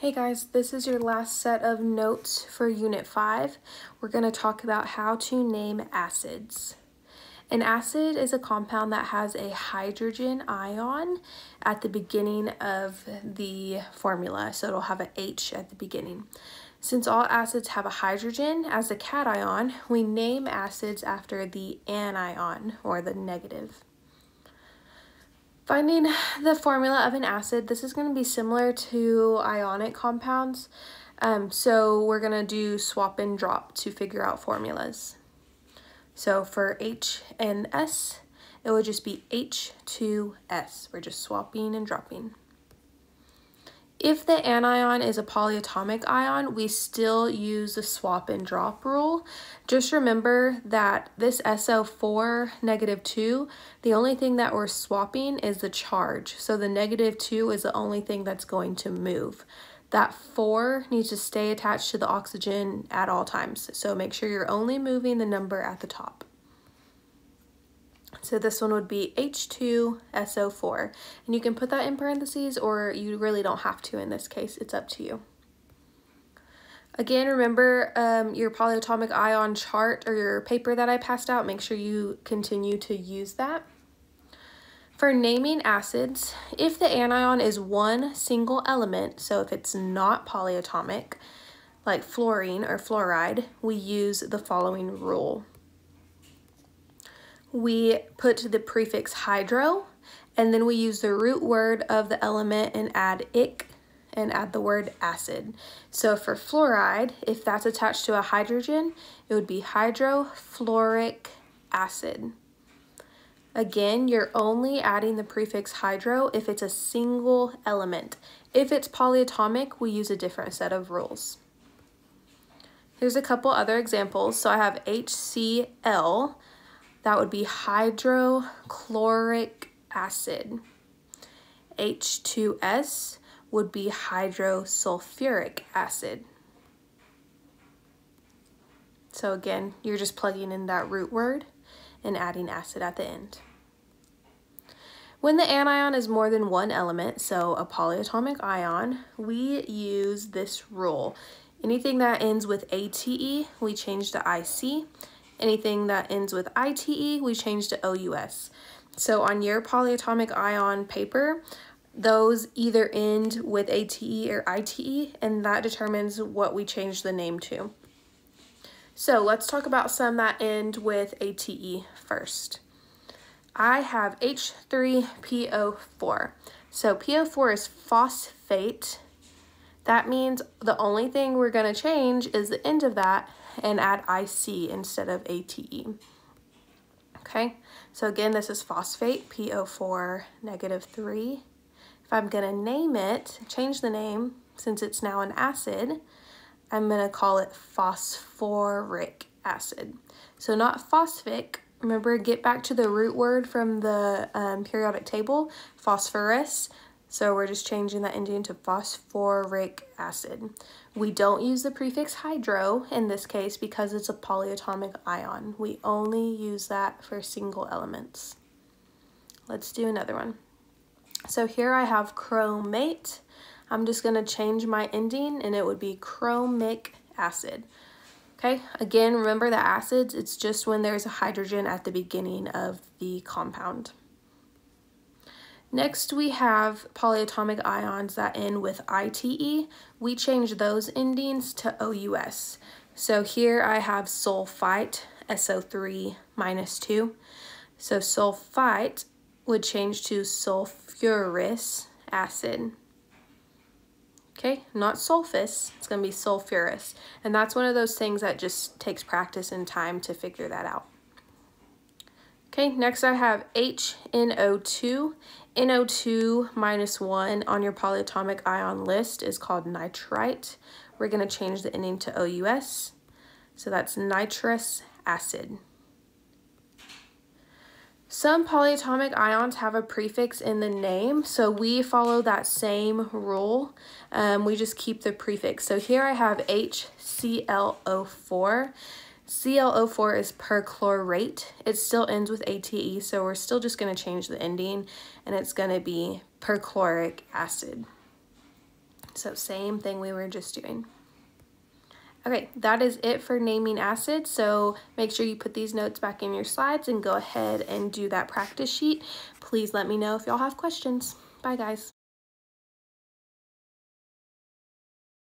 Hey guys, this is your last set of notes for Unit 5. We're going to talk about how to name acids. An acid is a compound that has a hydrogen ion at the beginning of the formula, so it'll have an H at the beginning. Since all acids have a hydrogen as a cation, we name acids after the anion, or the negative. Finding the formula of an acid, this is going to be similar to ionic compounds. Um, so we're going to do swap and drop to figure out formulas. So for H and S, it would just be H2S. We're just swapping and dropping. If the anion is a polyatomic ion, we still use the swap and drop rule. Just remember that this SO4 negative 2, the only thing that we're swapping is the charge. So the negative 2 is the only thing that's going to move. That 4 needs to stay attached to the oxygen at all times. So make sure you're only moving the number at the top. So this one would be H2SO4. And you can put that in parentheses or you really don't have to in this case. It's up to you. Again, remember um, your polyatomic ion chart or your paper that I passed out. Make sure you continue to use that. For naming acids, if the anion is one single element, so if it's not polyatomic, like fluorine or fluoride, we use the following rule we put the prefix hydro, and then we use the root word of the element and add ic and add the word acid. So for fluoride, if that's attached to a hydrogen, it would be hydrofluoric acid. Again, you're only adding the prefix hydro if it's a single element. If it's polyatomic, we use a different set of rules. Here's a couple other examples. So I have HCl, that would be hydrochloric acid. H2S would be hydrosulfuric acid. So again, you're just plugging in that root word and adding acid at the end. When the anion is more than one element, so a polyatomic ion, we use this rule. Anything that ends with ATE, we change to IC. Anything that ends with ITE, we change to OUS. So on your polyatomic ion paper, those either end with ATE or ITE, and that determines what we change the name to. So let's talk about some that end with ATE first. I have H3PO4. So PO4 is phosphate. That means the only thing we're going to change is the end of that and add IC instead of ATE. Okay, so again, this is phosphate, PO4 negative 3. If I'm going to name it, change the name, since it's now an acid, I'm going to call it phosphoric acid. So not phosphic, remember get back to the root word from the um, periodic table, phosphorus. So we're just changing that ending to phosphoric acid. We don't use the prefix hydro in this case because it's a polyatomic ion. We only use that for single elements. Let's do another one. So here I have chromate. I'm just going to change my ending and it would be chromic acid. Okay, again, remember the acids, it's just when there's a hydrogen at the beginning of the compound. Next, we have polyatomic ions that end with ITE. We change those endings to OUS. So here I have sulfite, SO3 minus 2. So sulfite would change to sulfurous acid. Okay, not sulfus, it's going to be sulfurous. And that's one of those things that just takes practice and time to figure that out. Okay, next I have HNO2. NO2 minus 1 on your polyatomic ion list is called nitrite. We're going to change the ending to OUS. So that's nitrous acid. Some polyatomic ions have a prefix in the name, so we follow that same rule. Um, we just keep the prefix. So here I have HClO4. ClO4 is perchlorate. It still ends with ATE, so we're still just going to change the ending, and it's going to be perchloric acid. So same thing we were just doing. Okay, that is it for naming acids. So make sure you put these notes back in your slides and go ahead and do that practice sheet. Please let me know if y'all have questions. Bye guys.